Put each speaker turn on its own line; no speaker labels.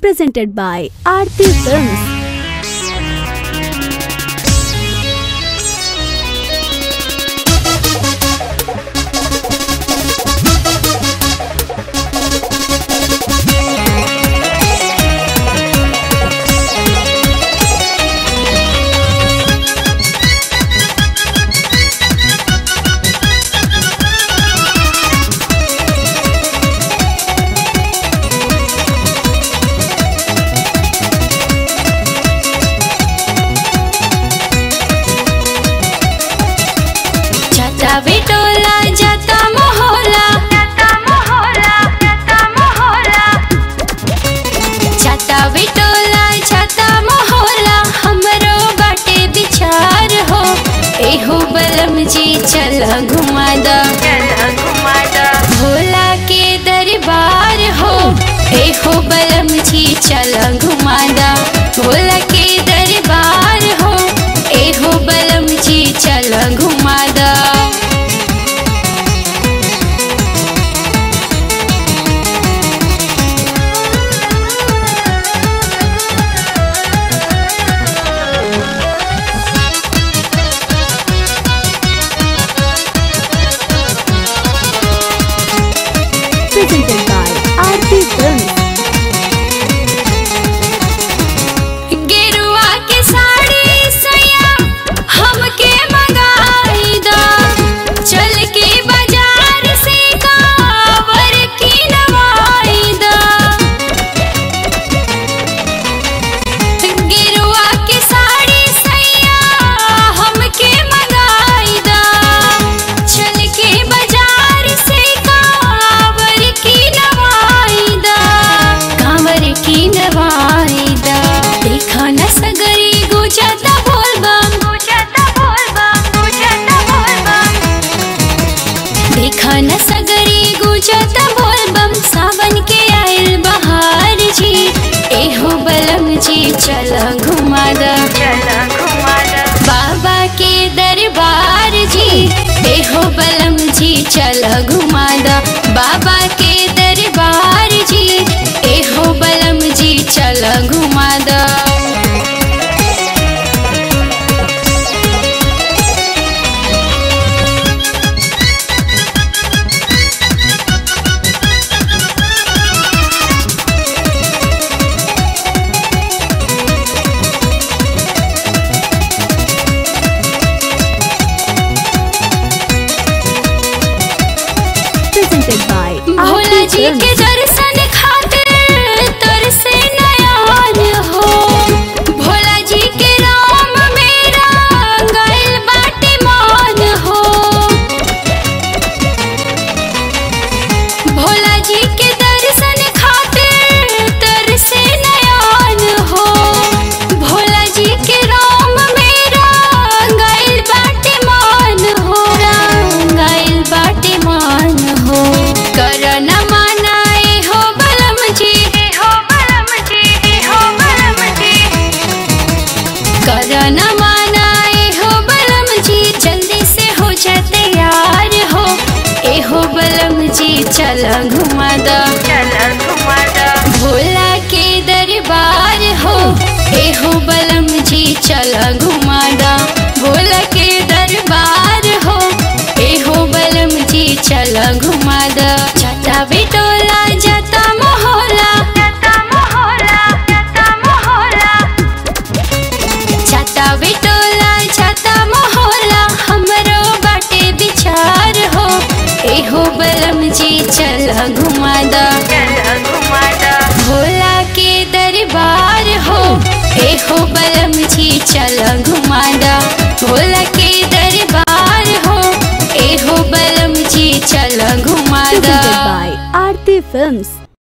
presented by Aarti Films.
जी चल घुमा दा भोला के दरबार हो ए हो बलम जी चल घुमा दा चल घुमा चल घुमा बाबा के दरबार जी देहो बलम जी चल
घुमा
भोला जी के दर हो बलम जी चल घुमा दो चल घुमा दा भोला के दरबार हो ए हो बलम जी चल घुमा दो भोला के दरबार हो ए हो बलम जी चल घुमा दो भोला के दरबार हो ए बलम जी चल
घुमा आरती फिल्म्स।